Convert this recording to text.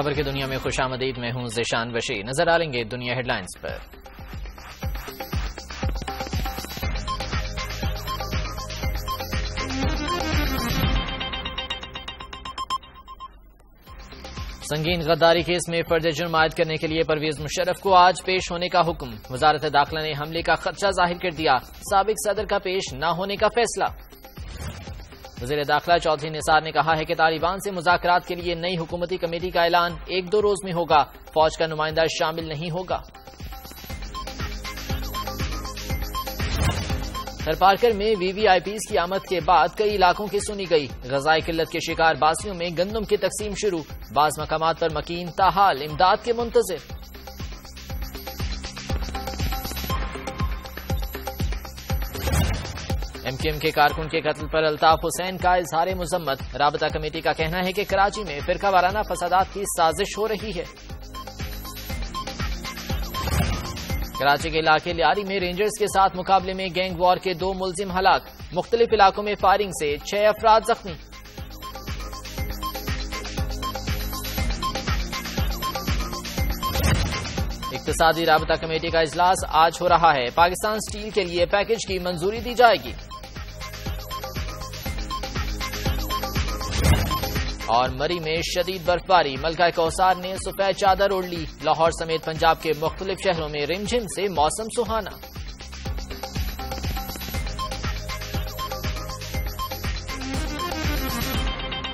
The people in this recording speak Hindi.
खबर की दुनिया में खुश आमदीद, में हूँ जिशान वशी नज़र डालेंगे दुनिया हेडलाइंस पर। संगीन गद्दारी केस में फ़र्ज़ जुर्म आयद करने के लिए परवेज मुशर्रफ को आज पेश होने का हुक्म। वजारत दाखिला ने हमले का खदशा ज़ाहिर कर दिया। सबक सदर का पेश न होने का फैसला। वज़ीर दाखिला चौधरी निसार ने कहा है कि तालिबान से मुजाकरात के लिए नई हुकूमती कमेटी का ऐलान एक दो रोज में होगा। फौज का नुमाइंदा शामिल नहीं होगा। थरपारकर में वीवीआईपीज की आमद के बाद कई इलाकों की सुनी गई। गजाई किल्लत के शिकार बासियों में गंदम की तकसीम शुरू। बाज मकाम पर मकीन ताहाल, इमदाद के मुंतजर। एमकेएम के कारकुन के कत्ल पर अल्ताफ हुसैन का इजहार मजम्मत। राबता कमेटी का कहना है कि कराची में फिरका वाराना फसादात की साजिश हो रही है। कराची के इलाके लियारी में रेंजर्स के साथ मुकाबले में गैंग वॉर के दो मुलजिम हलाक। मुख्तलिफ़ इलाकों में फायरिंग से छह अफराद जख्मी। इकतसादी रबता कमेटी का इजलास आज हो रहा है। पाकिस्तान स्टील के लिए पैकेज की मंजूरी दी जाएगी। और मरी में शदीद बर्फबारी। मलका कौसार ने सुपै चादर उड़ ली। लाहौर समेत पंजाब के मुख्तलिफ़ शहरों में रिमझिम से मौसम सुहाना।